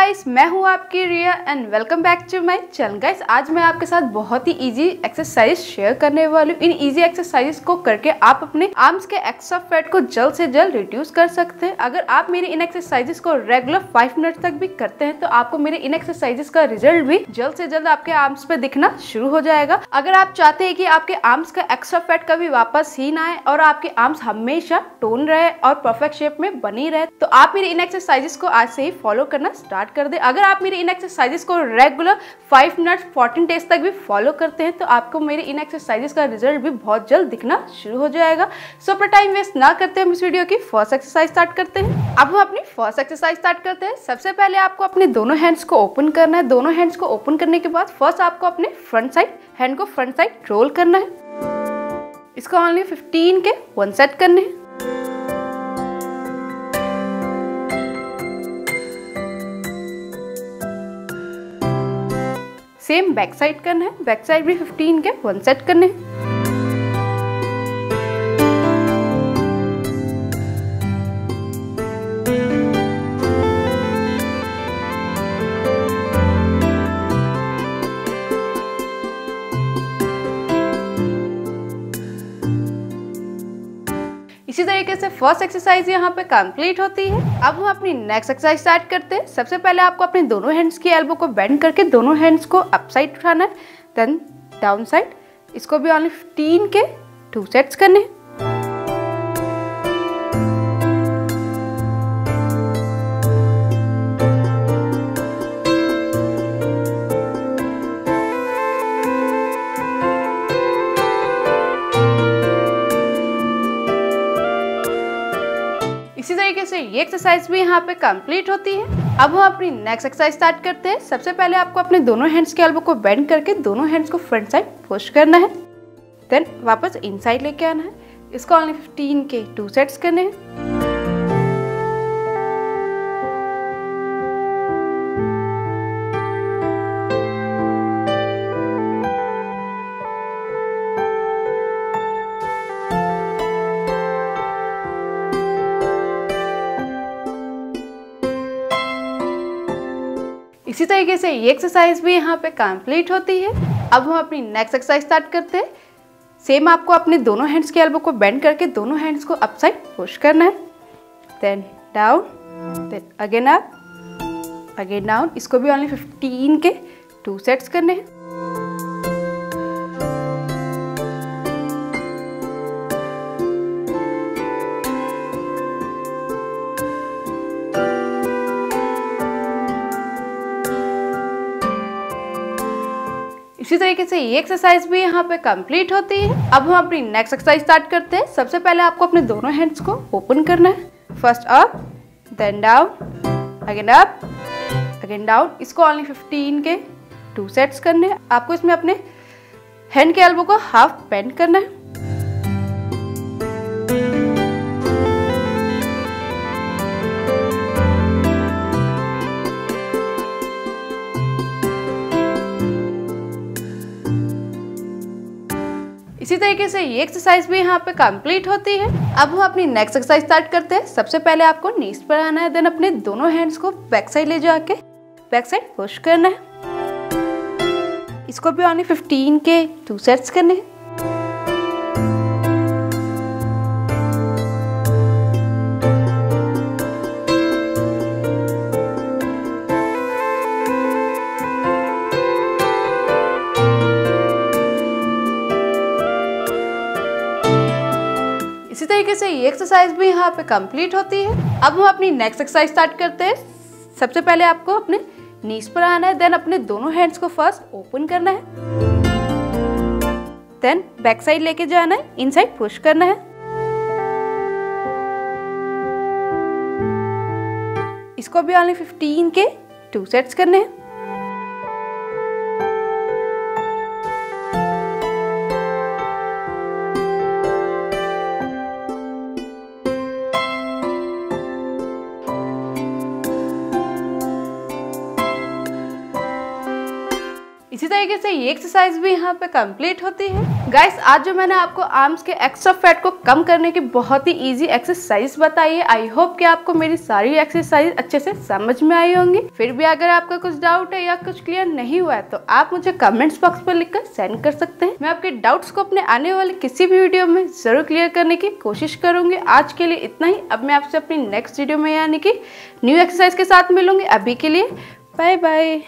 Guys मैं हूँ आपकी Riya and welcome back to my channel guys आज मैं आपके साथ बहुत ही इजी एक्सरसाइज शेयर करने वाली हूँ। इन इजी एक्सरसाइज को करके आप अपने आर्म्स के एक्स्ट्रा फैट को जल्द से जल्द रिड्यूस कर सकते हैं। अगर आप मेरे इन एक्सरसाइजेस को रेगुलर फाइव मिनट तक भी करते हैं तो आपको मेरे इन एक्सरसाइजेस का रिज़ल्ट भी जल्द से जल्द आपके आर्म्स पे दिखना शुरू हो जाएगा। अगर आप चाहते हैं कि आपके आर्म्स का एक्स्ट्रा फैट कभी वापस ही ना आए और आपके आर्म्स हमेशा टोन रहे और परफेक्ट शेप में बनी रहे तो आप मेरे इन एक्सरसाइजेस को आज से ही फॉलो करना स्टार्ट कर दे। अगर आप मेरे इन एक्सरसाइजेस को regular five minute fourteen days तक भी फॉलो करते हैं तो आपको मेरे इन एक्सरसाइजेस का रिज़ल्ट भी बहुत जल्द दिखना शुरू हो जाएगा। सो अपना टाइम वेस्ट ना करते हम इस वीडियो की फ़र्स्ट एक्सरसाइज स्टार्ट करते हैं। अब हम अपनी फ़र्स्ट एक्सरसाइज स्टार्ट करते हैं। सबसे पहले आपको अपने दोनों हैंड्स को ओपन करना है। दोनों हैंड्स को ओपन करने के बाद फ़र्स्ट आपको अपने फ्रंट साइड हैंड को फ्रंट साइड रोल करना है। इसको ओनली 15 के वन सेट करने हैं। सेम बैक साइड करना है बैक साइड भी 15 के वन सेट करने हैं। इसी तरीके से फ़र्स्ट एक्सरसाइज यहाँ पे कंप्लीट होती है। अब हम अपनी नेक्स्ट एक्सरसाइज स्टार्ट करते हैं। सबसे पहले आपको अपने दोनों हैंड्स की एल्बो को बेंड करके दोनों हैंड्स को अप साइड उठाना है। देन डाउन साइड इसको भी ऑनली फिफ्टीन के टू सेट्स करने हैं। से ये एक्सरसाइज भी यहाँ पे कंप्लीट होती है। अब हम अपनी नेक्स्ट एक्सरसाइज स्टार्ट करते हैं। सबसे पहले आपको अपने दोनों हैंड्स के एल्बो को बेंड करके दोनों हैंड्स को फ्रंट साइड पुश करना है। देन वापस इन साइड लेके आना है। इसको ऑनली 15 के टू सेट्स करने हैं। इसी तरीके से ये एक्सरसाइज भी यहाँ पे कंप्लीट होती है। अब हम अपनी नेक्स्ट एक्सरसाइज स्टार्ट करते हैं। सेम आपको अपने दोनों हैंड्स के एल्बो को बेंड करके दोनों हैंड्स को अप साइड पुश करना है। Then down then again up again down इसको भी ऑनली 15 के टू सेट्स करने हैं। इसी तरीके से ये एक्सरसाइज भी यहाँ पे कंप्लीट होती है। अब हम अपनी नेक्स्ट एक्सरसाइज स्टार्ट करते हैं। सबसे पहले आपको अपने दोनों हैंड्स को ओपन करना है। First up then down again up again down इसको ओनली 15 के टू सेट्स करने आपको इसमें अपने हैंड के एल्बो को हाफ़ बेंड करना है। इसी तरीके से ये एक्सरसाइज भी यहाँ पे कंप्लीट होती है। अब हम अपनी नेक्स्ट एक्सरसाइज स्टार्ट करते हैं। सबसे पहले आपको नीस पर आना है देन अपने दोनों हैंड्स को बैक साइड ले जाके बैक साइड पुश करना है। इसको भी आने 15 के टू सेट्स करने हैं। तरीके से ये एक्सरसाइज भी यहाँ पे कंप्लीट होती है। अब हम अपनी नेक्स्ट एक्सरसाइज स्टार्ट करते हैं। सबसे पहले आपको अपने नीज पर आना है देन अपने दोनों हैंड्स को फ़र्स्ट ओपन करना है। देन बैक साइड लेके जाना है इन साइड पुश करना है। इसको भी ओनली 15 के टू सेट्स करने हैं। इसी तरीके से ये एक्सरसाइज भी यहाँ पे कंप्लीट होती है। गाइस आज जो मैंने आपको आर्म्स के एक्स्ट्रा फैट को कम करने की बहुत ही इजी एक्सरसाइज बताई है। आई होप कि आपको मेरी सारी एक्सरसाइज अच्छे से समझ में आई होंगी। फिर भी अगर आपका कुछ डाउट है या कुछ क्लियर नहीं हुआ है तो आप मुझे कमेंट्स बॉक्स पर लिखकर सेंड कर सकते हैं। मैं आपके डाउट्स को अपने आने वाले किसी भी वीडियो में ज़रूर क्लियर करने की कोशिश करूँगी। आज के लिए इतना ही। अब मैं आपसे अपनी नेक्स्ट वीडियो में यानी कि न्यू एक्सरसाइज के साथ मिलूँगी। अभी के लिए बाय बाय